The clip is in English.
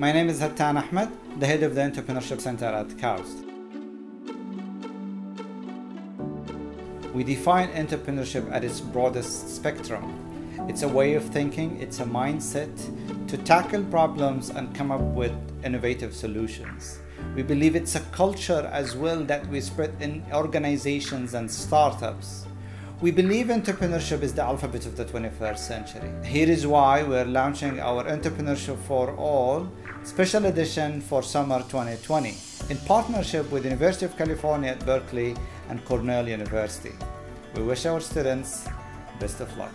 My name is Hattan Ahmed, the head of the Entrepreneurship Center at KAUST. We define entrepreneurship at its broadest spectrum. It's a way of thinking, it's a mindset to tackle problems and come up with innovative solutions. We believe it's a culture as well that we spread in organizations and startups. We believe entrepreneurship is the alphabet of the 21st century. Here is why we're launching our Entrepreneurship for All special edition for summer 2020 in partnership with University of California at Berkeley and Cornell University. We wish our students best of luck.